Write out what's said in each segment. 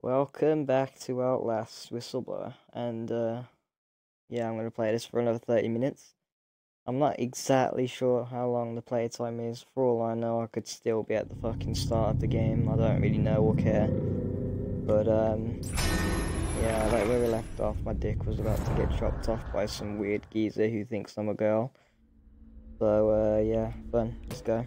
Welcome back to Outlast Whistleblower, and uh, yeah, I'm gonna play this for another 30 minutes. I'm not exactly sure how long the playtime is. For all I know, I could still be at the fucking start of the game. I don't really know or care. But um, yeah, like where we left off, my dick was about to get chopped off by some weird geezer who thinks I'm a girl. So uh, yeah, fun. Let's go.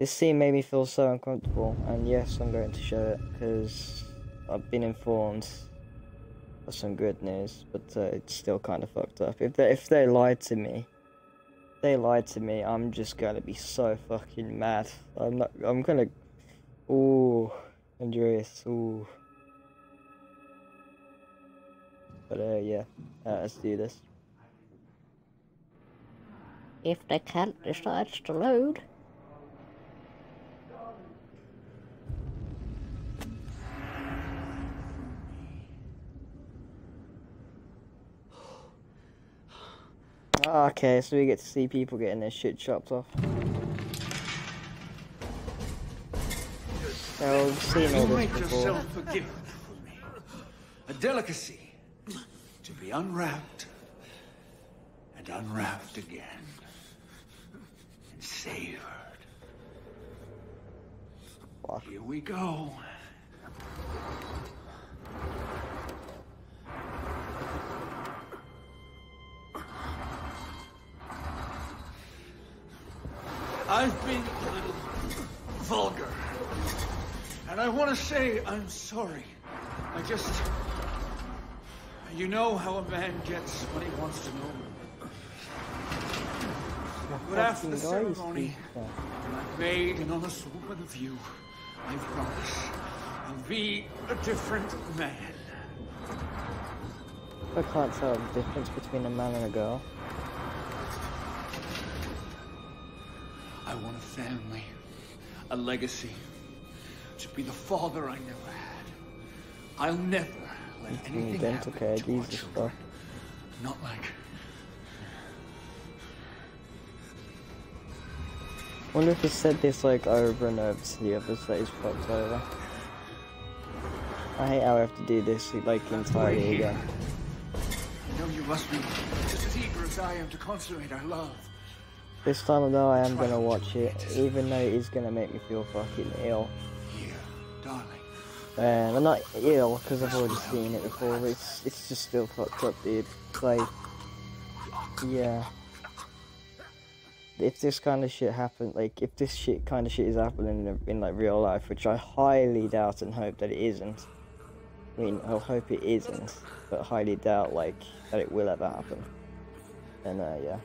This scene made me feel so uncomfortable, and yes, I'm going to show it because I've been informed of some good news, but uh, it's still kind of fucked up. If they if they lied to me, they lied to me. I'm just gonna be so fucking mad. I'm not. I'm gonna. Ooh, Andreas. Ooh. But uh, yeah, uh, let's do this. If the cat decides to load. Okay, so we get to see people getting their shit chopped off. So we've seen all You this make before. yourself forgiven for me. A delicacy to be unwrapped and unwrapped again and savored. Here we go. I've been a little vulgar. And I want to say I'm sorry. I just. You know how a man gets when he wants to know. But after the ceremony. I've made an honest woman of you, I promise I'll be a different man. I can't tell the difference between a man and a girl. I want a family, a legacy, to be the father I never had. I'll never let Fucking anything happen care, to our children. fuck. Not like wonder if he said this like over and over to the others that he's fucked over. I hate how I have to do this like entirely again. I know you must be just as eager as I am to consummate our love. This time though I am gonna watch it, even though it is gonna make me feel fucking ill. And I'm not ill because I've already seen it before, but it's, it's just still fucked up, dude. Like, yeah. If this kind of shit happened, like, if this shit kind of shit is happening in, in like real life, which I highly doubt and hope that it isn't. I mean, I hope it isn't, but highly doubt, like, that it will ever happen. And, uh, yeah.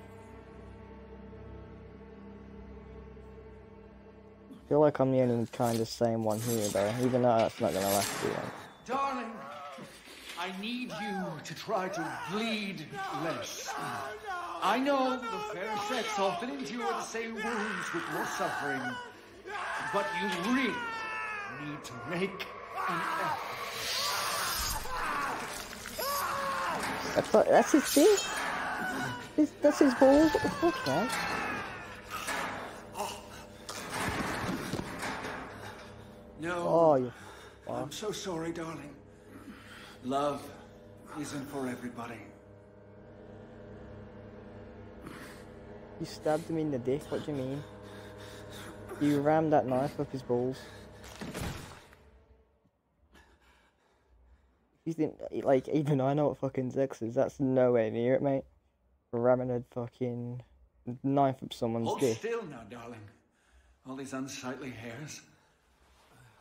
I feel like I'm the only kind of same one here, though, even though that's not gonna last too long. Darling, I need you to try to bleed less. I know the fair sex often endure the same wounds with more suffering, but you really need to make an effort. That's what, that's his thing. That's his balls. What the fuck, man? No, Oh. I'm so sorry, darling. Love isn't for everybody. You stabbed him in the dick. What do you mean? You rammed that knife up his balls. You think, like, even I know what fucking sex is. That's nowhere near it, mate. Ramming a fucking knife up someone's Hold dick. still now, darling. All these unsightly hairs.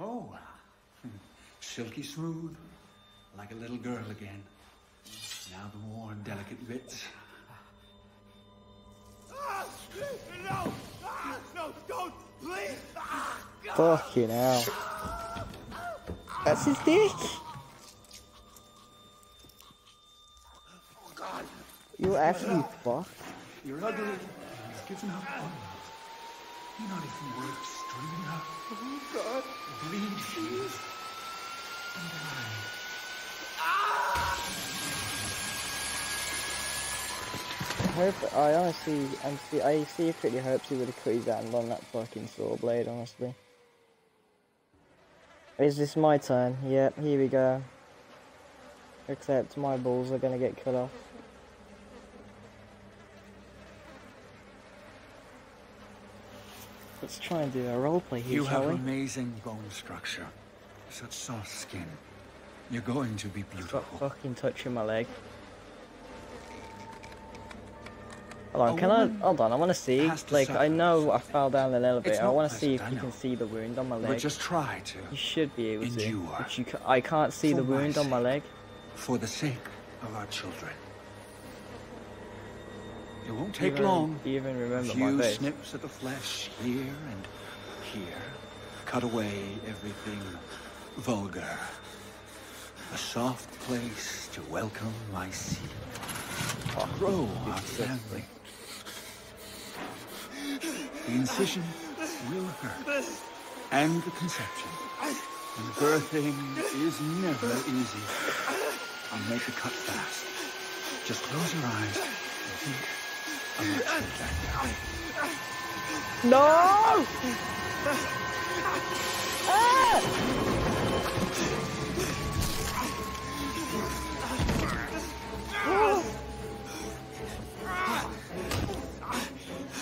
Oh, silky smooth, like a little girl again. Now the more delicate bits. No! Ah, no, don't! Please! Ah. Fucking hell. That's his dick. Oh, God, You actually fuck. you're ugly. You've given up on. You're not even worth stringing up. And I. hope, I honestly, I'm see, I secretly hoped he would have cut his hand on that fucking saw blade, honestly. Is this my turn? Yep, here we go. Except my balls are gonna get cut off. Let's try and do a roleplay here, You have we? amazing bone structure. Such soft skin. You're going to be beautiful. Stop fucking touching my leg. Hold on, A can I? Hold on, I want to see. Like, I know I fell down an elevator. I want to see if you can see the wound on my leg. But just try to. You should be able to. endure. But you, ca- I can't see the wound on my leg. For the sake of our children. It won't take even- long. Even A remember few my face? snips of the flesh here and here. Cut away everything vulgar. A soft place to welcome my seed. Oh, Grow our family. The incision will hurt. And the conception. And birthing is never easy. I'll make the cut fast. Just close your eyes and think No!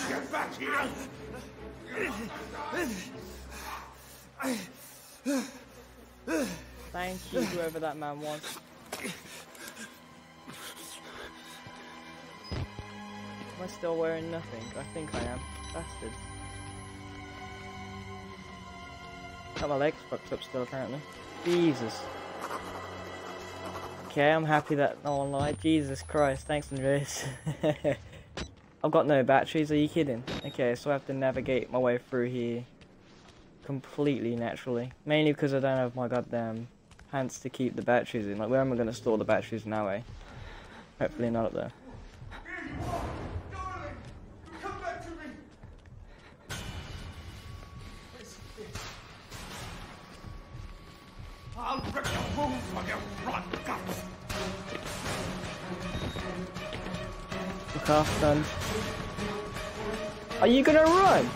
Get back here! Thank you, whoever that man was. I still wearing nothing? I think I am. Bastard. Got my legs fucked up still, apparently. Jesus. Okay, I'm happy that no one lied. Jesus Christ, thanks Andreas. I've got no batteries, are you kidding? Okay, so I have to navigate my way through here completely naturally. Mainly because I don't have my goddamn pants to keep the batteries in. Like, where am I going to store the batteries now, eh? Hopefully not up there. Half done. Are you gonna run?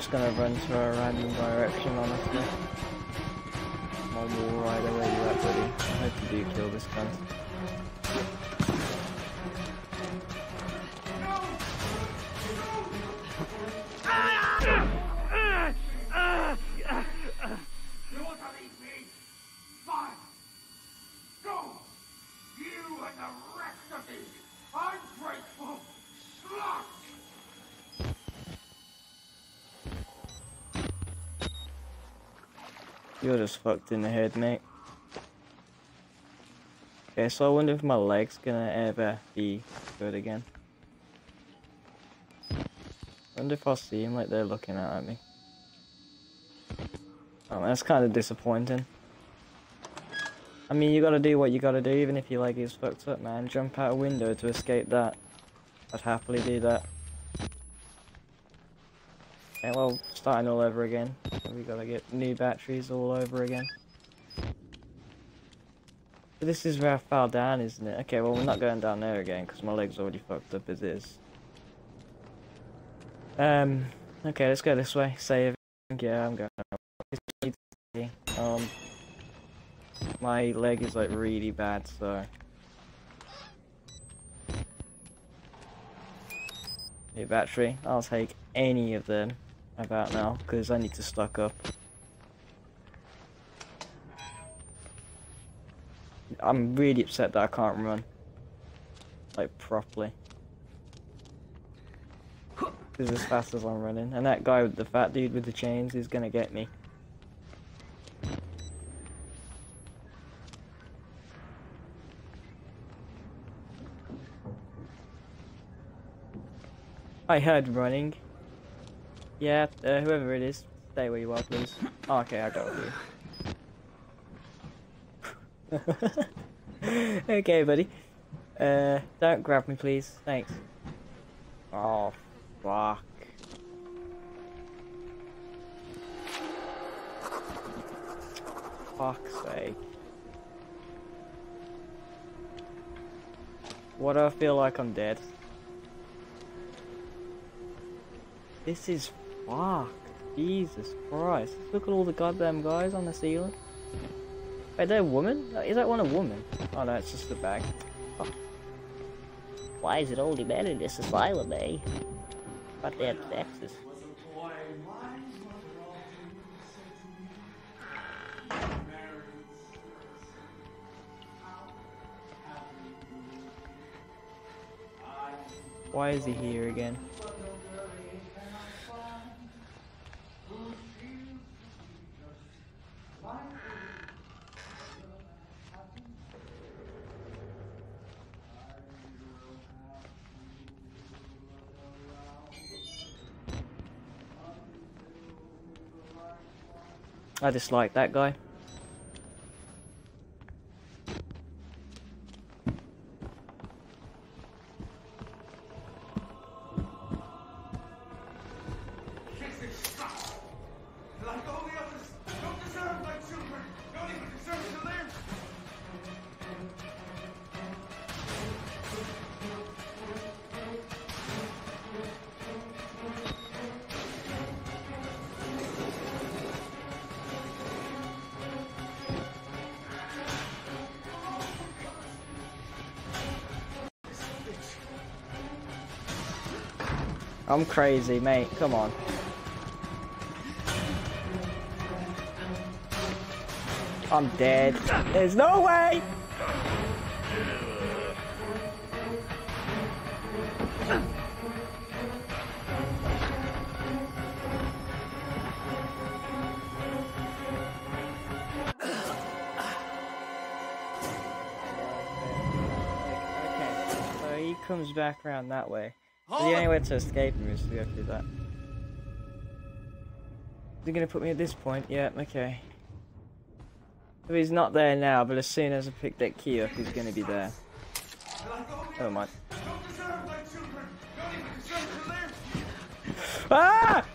Just gonna run to a random direction, honestly. You're just fucked in the head, mate. Okay, so I wonder if my leg's gonna ever be good again. wonder if I'll see him like they're looking out at me. Oh, that's kind of disappointing. I mean, you gotta do what you gotta do, even if your leg is fucked up, man. Jump out a window to escape that. I'd happily do that. Okay, well, starting all over again. We gotta get new batteries all over again. But this is where I fell down, isn't it? Okay, well, we're not going down there again, because my leg's already fucked up as is. Um, okay, let's go this way. Save. Yeah, I'm going. Um, my leg is like really bad, so. New battery. I'll take any of them about now because I need to stock up. I'm really upset that I can't run like properly. is as fast as I'm running, and that guy with the fat dude with the chains is gonna get me. I heard running. Yeah, uh, whoever it is, stay where you are, please. Oh, okay, I got you. okay, buddy. Uh, don't grab me, please. Thanks. Oh, fuck. Fuck's sake. What do I feel like I'm dead? This is fucked. Jesus Christ. Look at all the goddamn guys on the ceiling. Wait, they're a woman? Is that one a woman? Oh no, it's just a bag. Why is it men in this asylum, eh? But they're sexist. Why is he here again? I dislike that guy. I'm crazy, mate. Come on. I'm dead. There's no way! Comes back around that way. So the only way to escape him is to go through that. Is he gonna put me at this point? Yeah, okay. If he's not there now, but as soon as I pick that key up, he's gonna be there. Like all the Never mind. others, don't deserve my children. Don't even deserve to live. Ah!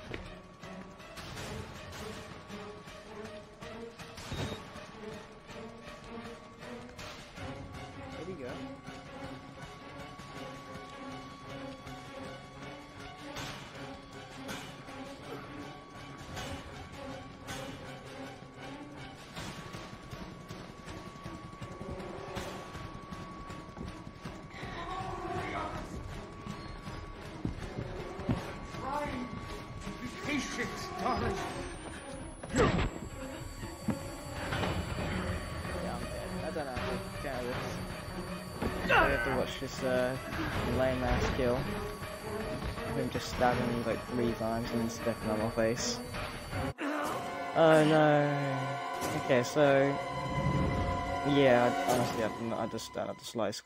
This uh, lame ass kill. Him just stabbing me like three times and stepping on my face. Oh no. Okay, so yeah, I, honestly, I, I just have the slightest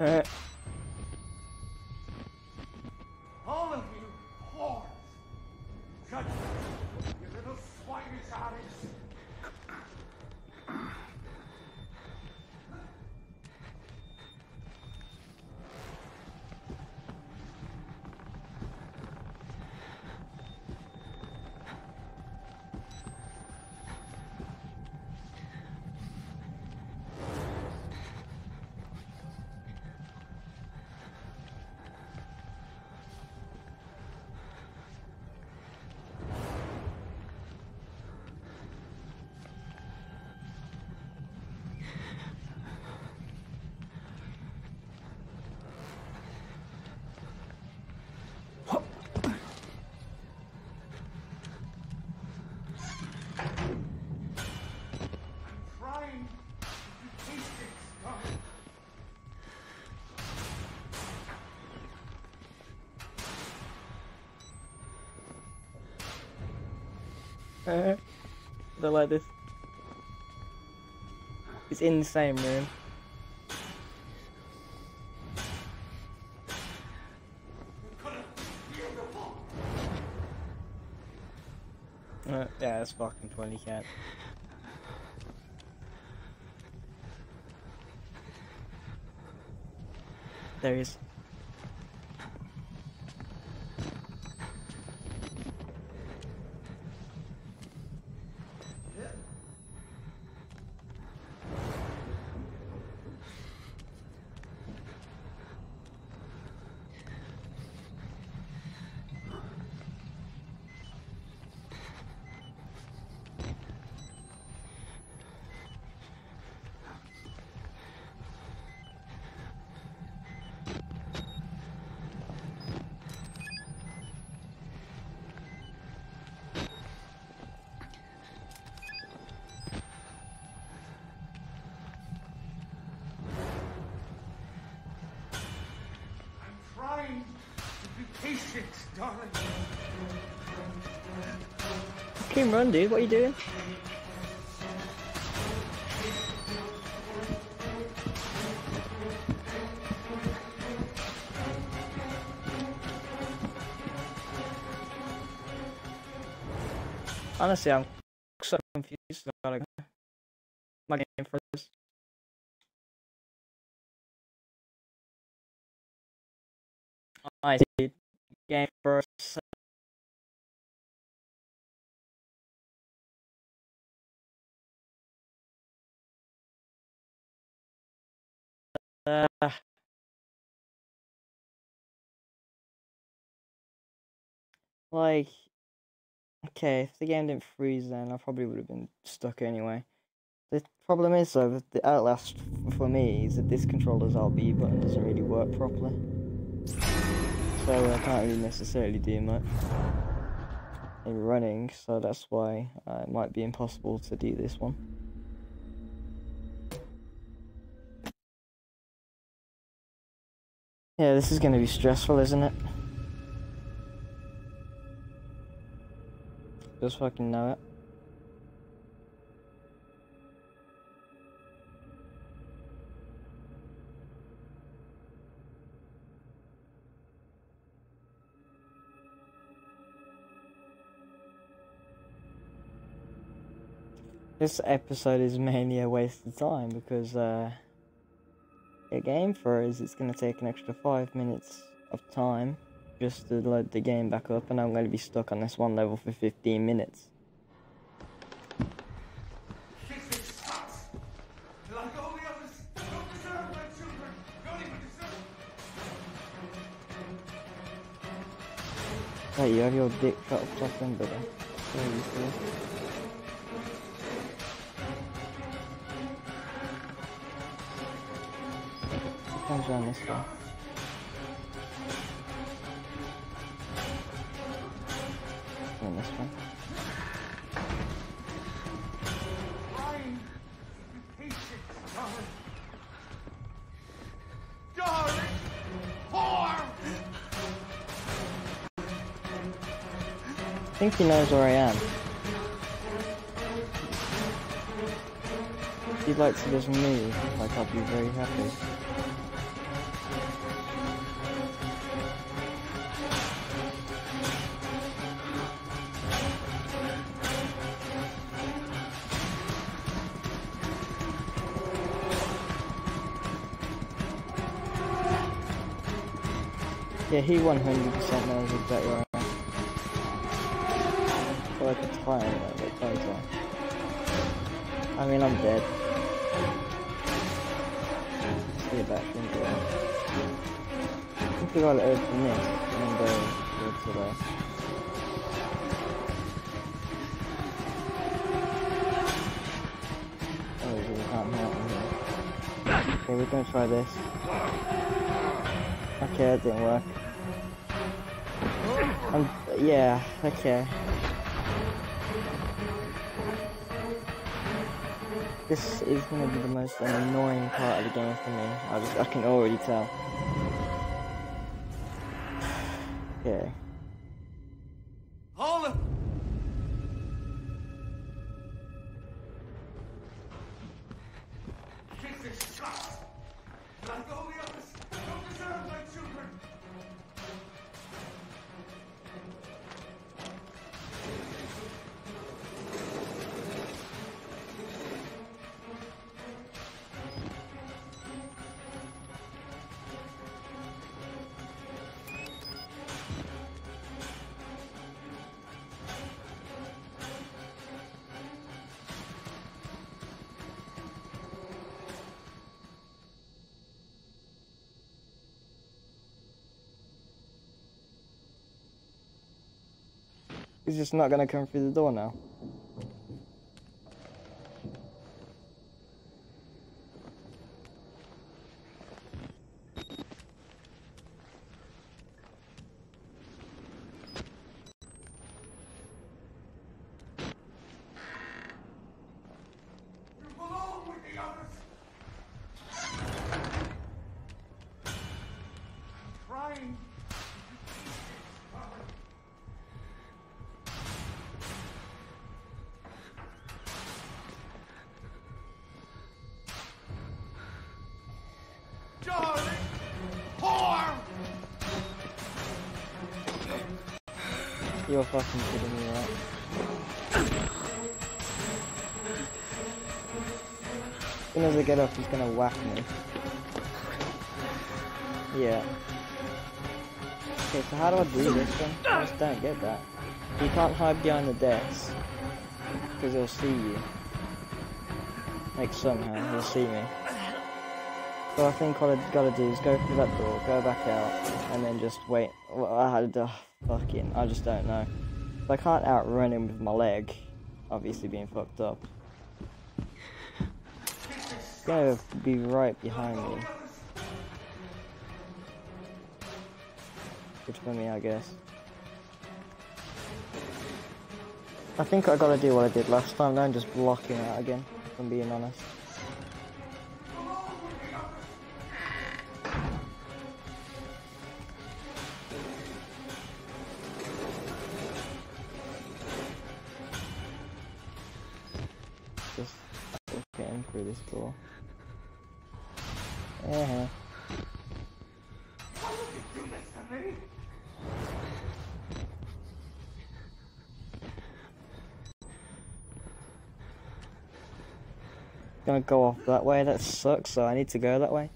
Uh, All of you, Uh, They're like this. It's in the same room. Uh, yeah, that's fucking funny cat. There he is. Patient, darling. Fucking run, dude. What are you doing? Honestly, I'm so confused about my game first. I see. Game first. Uh, like, okay, if the game didn't freeze, then I probably would have been stuck anyway. The problem is, though, with the Outlast for me is that this controller's RB button doesn't really work properly. So I can't really necessarily do much in running, so that's why uh, it might be impossible to do this one. Yeah, this is going to be stressful, isn't it? Just fucking know it. This episode is mainly a waste of time because uh, a game froze. It's going to take an extra five minutes of time just to load the game back up, and I'm going to be stuck on this one level for 15 minutes. Fix. Like all the others, don't deserve my children. Don't even deserve. Hey, you have your dick cut off something, but so comes around this way. And this way. I think he knows where I am. If he'd like to just move, like I'd be very happy. Yeah, he 100% knows exactly where I am. I it's fire anyway, but fine. I mean, I'm dead. Let's get back from there. I think we gotta open this and go to the... Oh. Okay, we're gonna try this. Okay, that didn't work. Yeah, okay. This is gonna be the most annoying part of the game for me. I just, I can already tell. Okay. He's just not gonna come through the door now. You're fucking kidding me, right? As soon as I get up, he's gonna whack me. Yeah. Okay, so how do I do this then? I just don't get that. You can't hide behind the desk. Because he'll see you. Like somehow, he'll see me. So I think what I've got to do is go through that door, go back out, and then just wait. Well, I had to, fucking, I just don't know. I can't outrun him with my leg, obviously being fucked up. He's gonna be right behind me. Good for me, I guess. I think I gotta do what I did last time, don't just block him out again, if I'm being honest. Through. Uh-huh. Gonna go off that way, that sucks, so I need to go that way.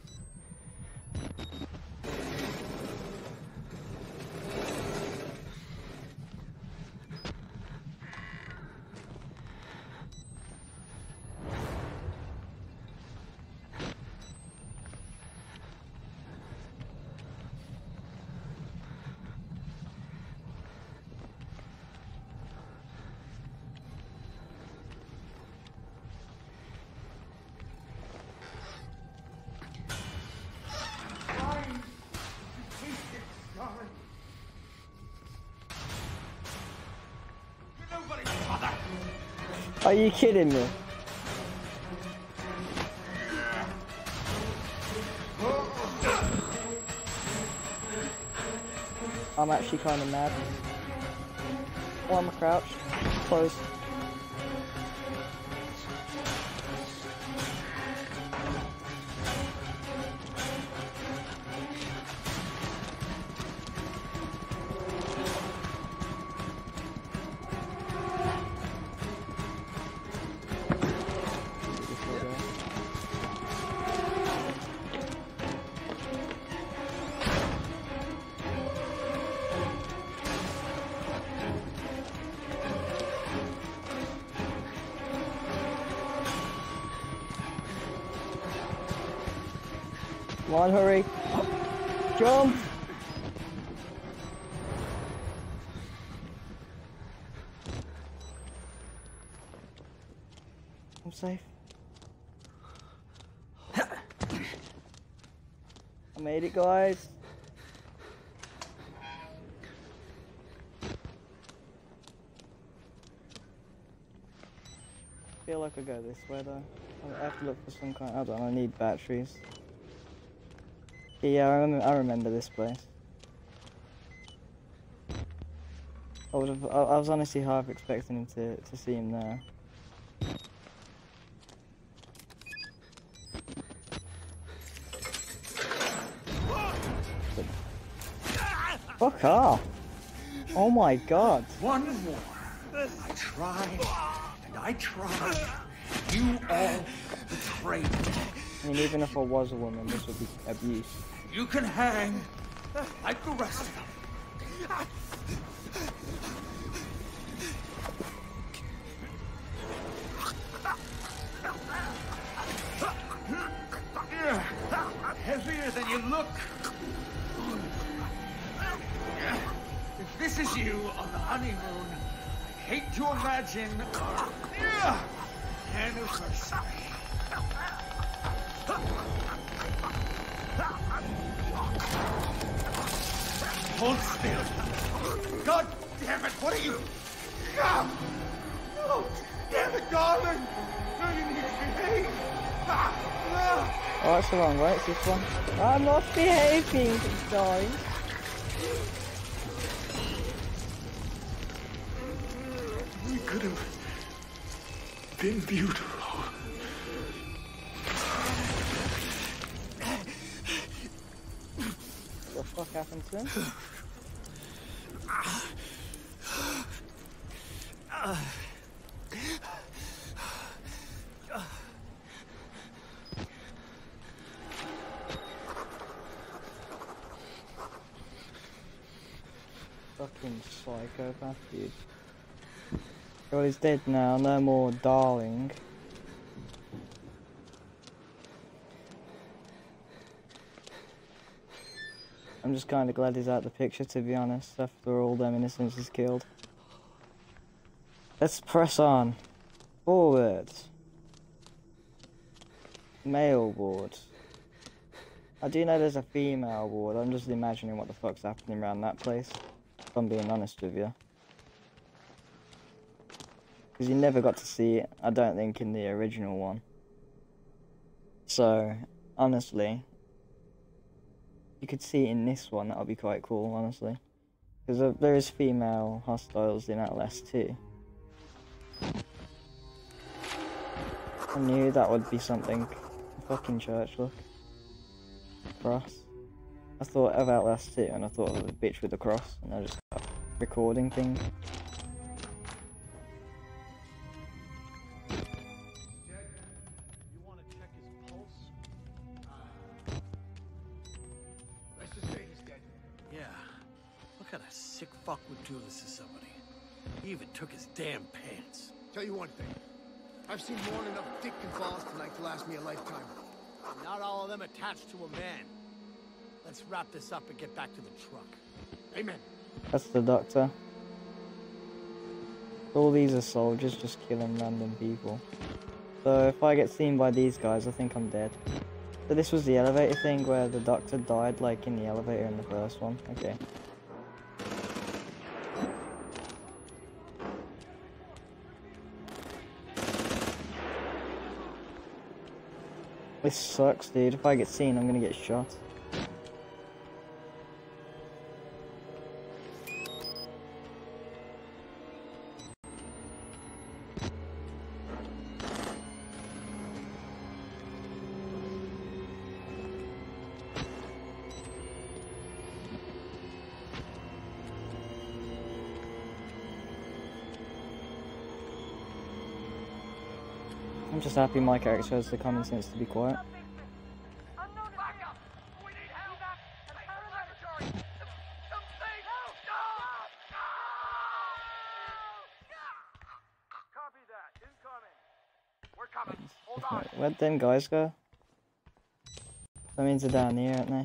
Trying to taste it, darling. You're nobody's mother. Are you kidding me? I'm actually kind of mad. Oh, I'm crouched. Close. Hurry. Jump! I'm safe. I made it, guys. feel like I go this way though. I have to look for some kind. I don't know. I need batteries. Yeah, I remember. I remember this place. I would have. I, I was honestly half expecting him to to see him there. Fuck off! Oh my god! One more. I tried, and I tried. You all betrayed me. I mean, even if I was a woman, this would be abuse. You can hang like the rest of them. Heavier than you look. If this is you on the honeymoon, I hate to imagine our anniversary. Hold still. God damn it, what are you? Ah! Oh, damn it, darling! No, you need to behave! Ah! Ah! Oh, that's the wrong way. It's this one. I'm not behaving, darling. We could have been beautiful. What the fuck happened to him? Fucking dude. Well, he's dead now. No more darling. I'm just kind of glad he's out of the picture, to be honest, after all them innocents is killed. Let's press on. Forward. Male ward. I do know there's a female ward. I'm just imagining what the fuck's happening around that place. If I'm being honest with you. Because you never got to see it, I don't think, in the original one. So, honestly, you could see it in this one, that would be quite cool, honestly. Because there is female hostiles in Outlast too. I knew that would be something. Fucking church, look. Cross. I thought of Outlast 2 and I thought of the bitch with the cross and I just recording thing. Seen more than enough dick and balls tonight to last me a lifetime. Not all of them attached to a man. Let's wrap this up and get back to the truck. Amen. That's the doctor. All these are soldiers just killing random people. So if I get seen by these guys, I think I'm dead. So this was the elevator thing where the doctor died like in the elevator in the first one. Okay. This sucks, dude. If I get seen, I'm gonna get shot. Just happy my character has the common sense to be quiet. Where'd them guys go? That means they're down here, aren't they?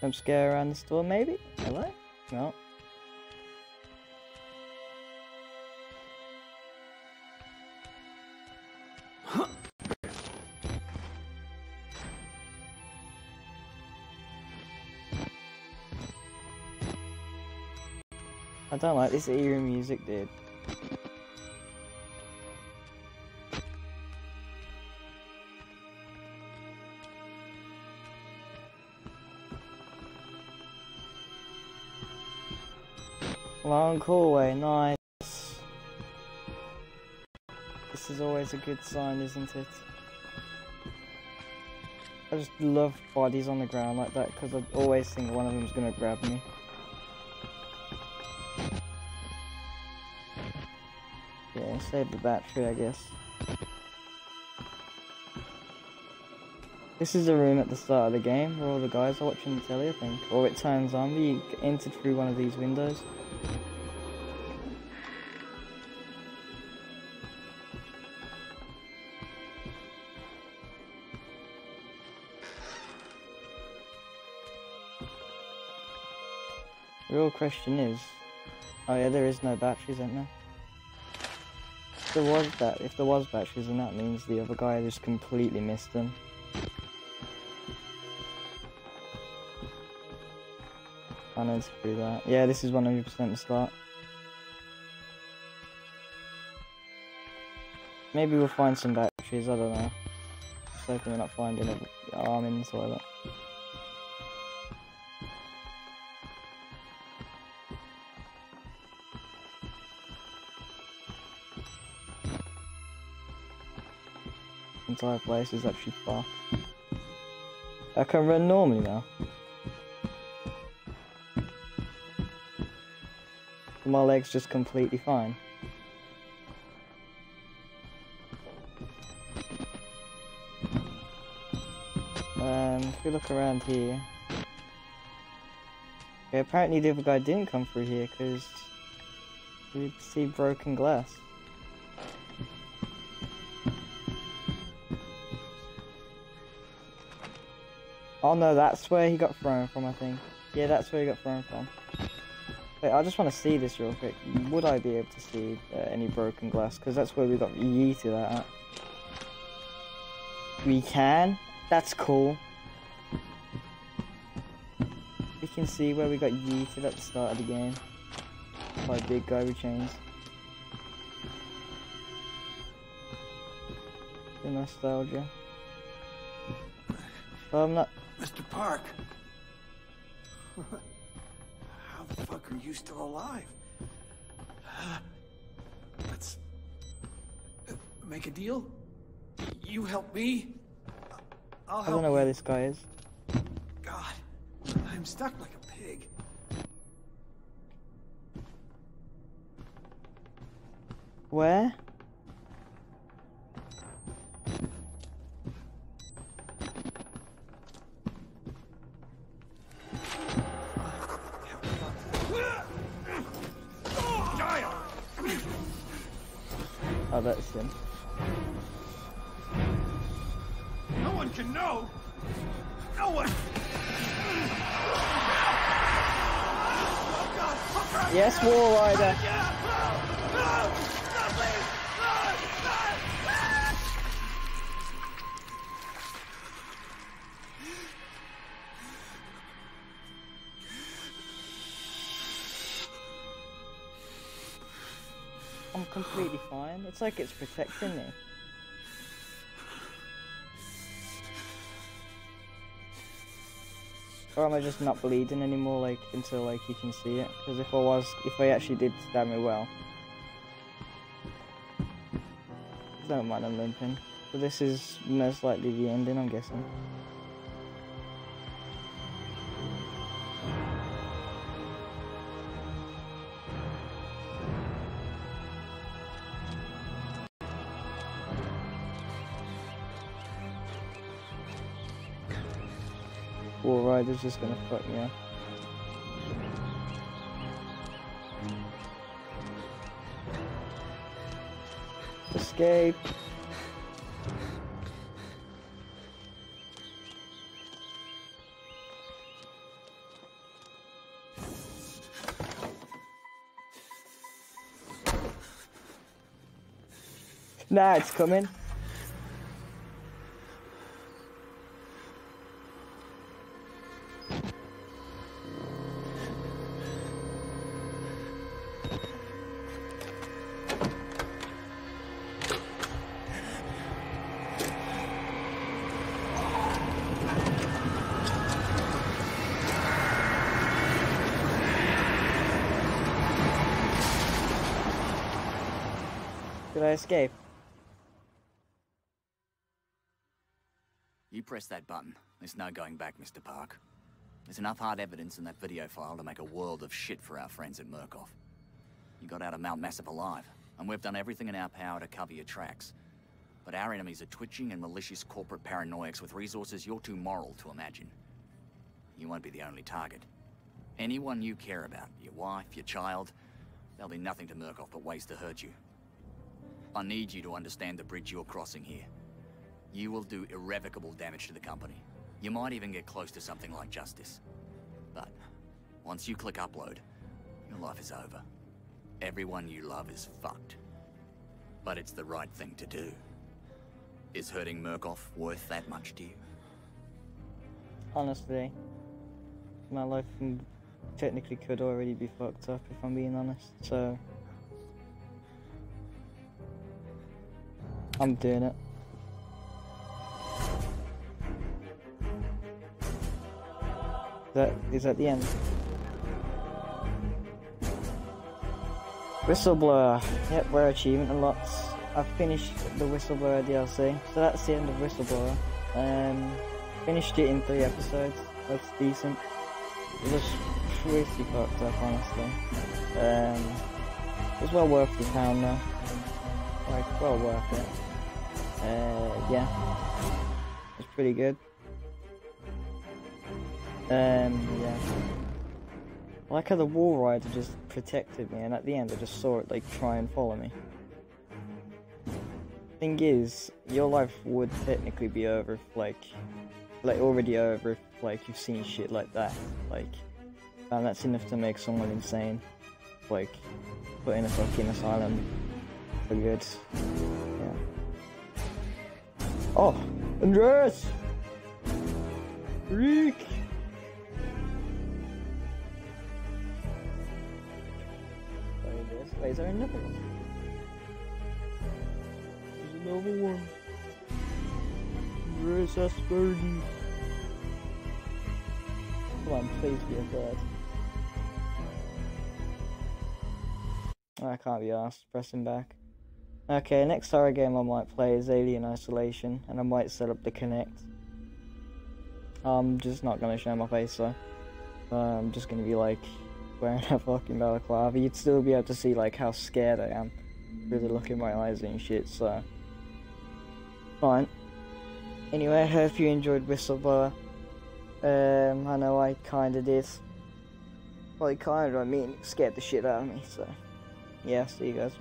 Jump scare around the store, maybe? Hello? No. I don't like this eerie music, dude. Long hallway, nice. This is always a good sign, isn't it? I just love bodies on the ground like that because I always think one of them's gonna grab me. Yeah, save the battery, I guess. This is a room at the start of the game where all the guys are watching the telly, I think. Or it turns on, you enter through one of these windows. Real question is, oh yeah, there is no batteries, isn't there? If there was that, if there was batteries, then that means the other guy just completely missed them. I know to do that. Yeah, this is 100% the start. Maybe we'll find some batteries, I don't know. Just hoping we're not finding an arm in the toilet. Entire place is actually far. I can run normally now. My leg's just completely fine. Um, if we look around here. Apparently the other guy didn't come through here because we see broken glass. Oh no, that's where he got thrown from, I think. Yeah, that's where he got thrown from. Wait, I just want to see this real quick. Would I be able to see uh, any broken glass? Because that's where we got yeeted at. We can? That's cool. We can see where we got yeeted at the start of the game. By big guy with chains. The nostalgia. I'm not Mr. Park. How the fuck are you still alive? Let's uh, make a deal. You help me. I'll help I don't know where this guy is. God, I'm stuck like a pig. Where? That's him. No one can know. No one. Yes, Walrider. Completely fine. It's like it's protecting me. Or am I just not bleeding anymore, like, until, like, you can see it? Because if I was, if I actually did stab me well... Don't mind I'm limping. But this is most likely the ending, I'm guessing. Rider's just gonna fuck me up. Escape! Nah, it's coming. Escape? You press that button. There's no going back, Mr. Park. There's enough hard evidence in that video file to make a world of shit for our friends at Murkoff. You got out of Mount Massive alive, and we've done everything in our power to cover your tracks. But our enemies are twitching and malicious corporate paranoics with resources you're too moral to imagine. You won't be the only target. Anyone you care about, your wife, your child, there'll be nothing to Murkoff but ways to hurt you. I need you to understand the bridge you're crossing here. You will do irrevocable damage to the company. You might even get close to something like justice. But once you click upload, your life is over. Everyone you love is fucked. But it's the right thing to do. Is hurting Murkoff worth that much to you? Honestly, my life technically could already be fucked up if I'm being honest. So I'm doing it. That is at the end? Whistleblower. Yep, rare achievement lot. I've finished the Whistleblower DLC, so that's the end of Whistleblower. Um, finished it in three episodes. That's decent. It was pretty fucked up, honestly. Um, it was well worth the pound though. Like, well worth it. Uh, yeah. it's pretty good. Um, yeah. I like how the Walrider just protected me, and at the end I just saw it like try and follow me. Thing is, your life would technically be over if like, like already over if like you've seen shit like that. Like, and that's enough to make someone insane. Like, put in a fucking asylum good. Yeah. Oh, Andreas! Reek! Wait, is there another one? There's another one. Andreas Asperger. Come on, please be a third. I can't be asked. Pressing back. Okay, next horror game I might play is Alien Isolation, and I might set up the Kinect. I'm just not gonna show my face though. Uh, I'm just gonna be like wearing a fucking balaclava. You'd still be able to see like how scared I am through the look in my eyes and shit. So, fine. Anyway, I hope you enjoyed Whistleblower. Um, I know I kinda did. Well, kinda, I mean, scared the shit out of me. So, yeah, see you guys.